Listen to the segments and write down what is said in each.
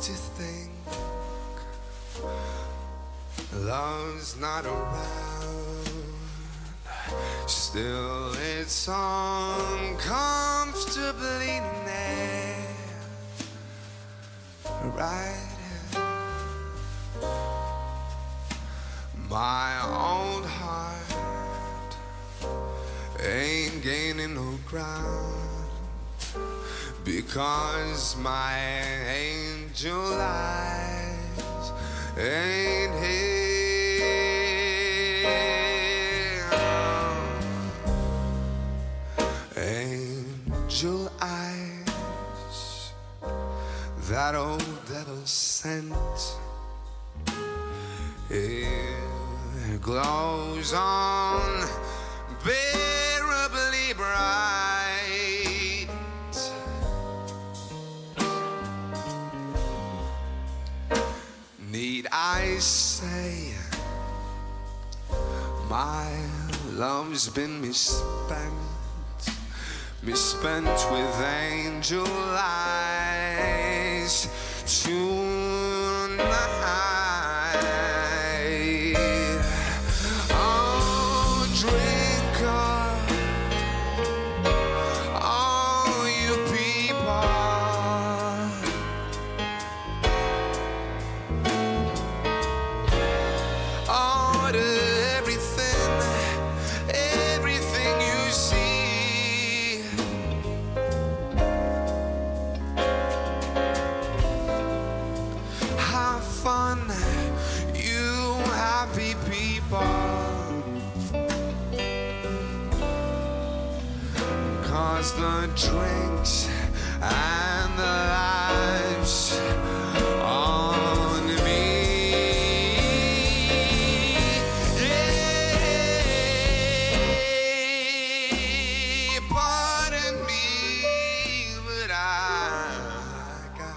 to think love's not around. Still, it's uncomfortably near. Right. My old heart ain't gaining no ground because my angel eyes ain't here. Angel eyes, that old devil sent. It glows on bearably I say my love's been misspent, misspent with angel eyes the drinks and the lives on me. Yeah, pardon me, but I got,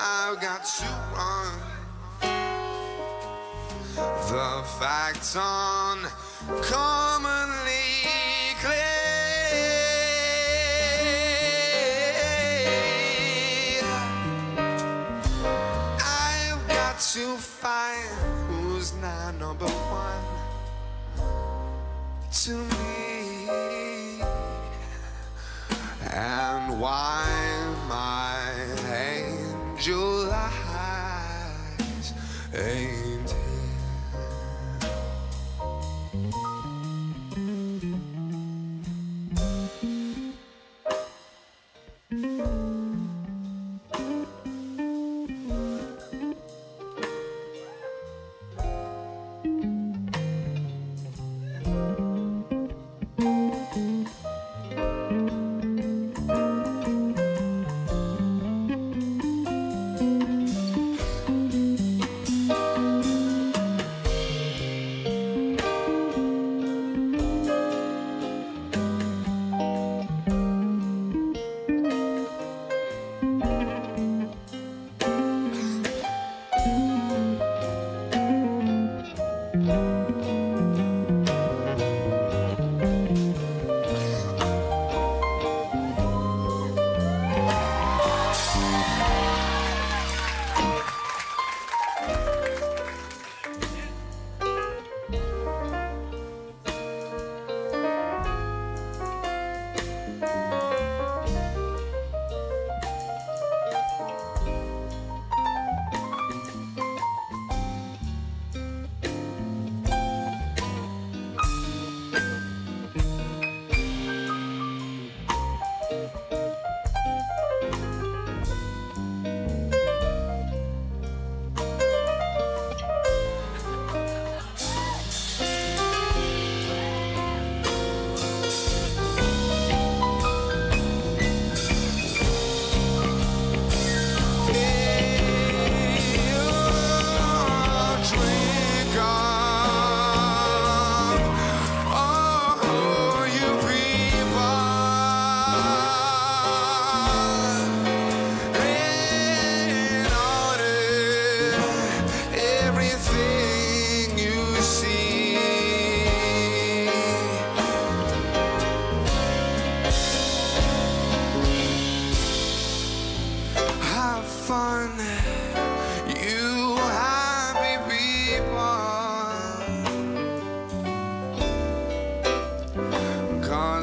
I've got to run. The facts on commonly to me. And why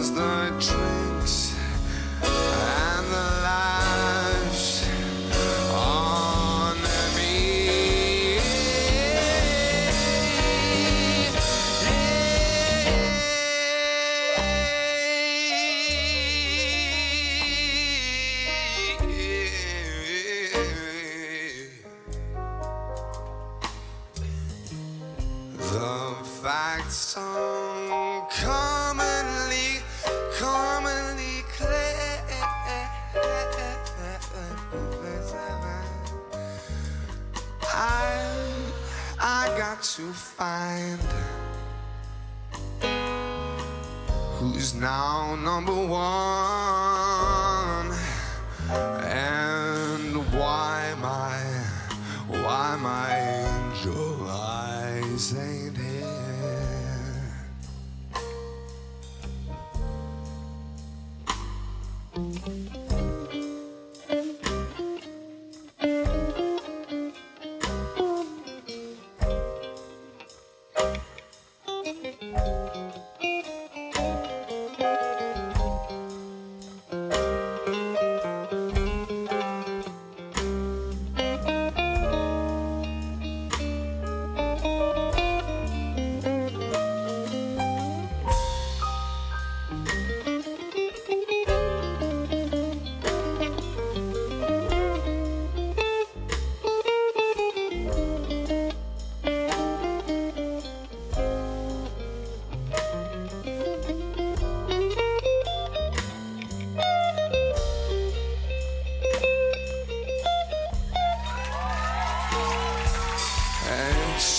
kills the drinks and the lives on me. The facts don't come. To find who's now number one. And why my, why my angel eyes ain't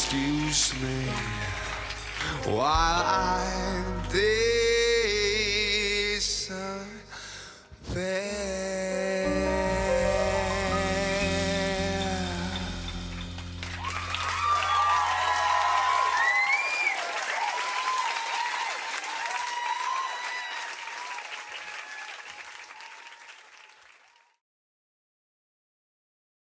excuse me while I this uh,